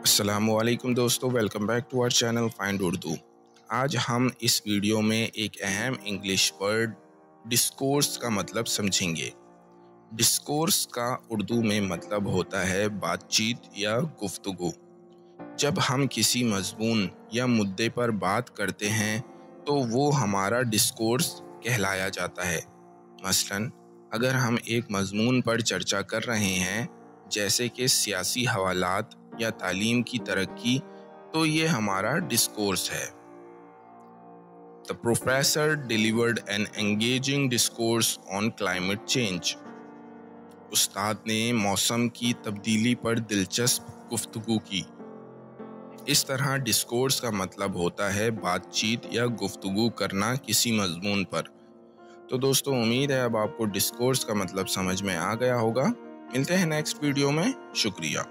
असलकुम दोस्तों welcome back to our channel find Urdu आज हम इस वीडियो में एक अहम इंग्लिश वर्ड डिस्कोर्स का मतलब समझेंगे। डिस्कोर्स का उर्दू में मतलब होता है बातचीत या गुफ्तगु। जब हम किसी मजमून या मुद्दे पर बात करते हैं तो वो हमारा डिस्कोर्स कहलाया जाता है। मसलन, अगर हम एक मजमून पर चर्चा कर रहे हैं, जैसे कि सियासी हवालात या तालीम की तरक्की तो ये हमारा डिस्कोर्स है। The professor delivered an engaging discourse on climate change उस्ताद ने मौसम की तब्दीली पर दिलचस्प गुफ्तगु की। इस तरह डिस्कोर्स का मतलब होता है बातचीत या गुफ्तगु करना किसी मजमून पर। तो दोस्तों, उम्मीद है अब आपको डिस्कोर्स का मतलब समझ में आ गया होगा। मिलते हैं नेक्स्ट वीडियो में। शुक्रिया।